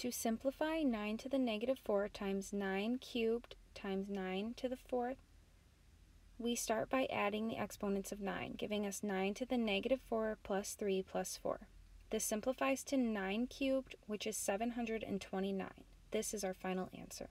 To simplify 9 to the negative 4 times 9 cubed times 9 to the 4th, we start by adding the exponents of 9, giving us 9 to the negative 4 plus 3 plus 4. This simplifies to 9 cubed, which is 729. This is our final answer.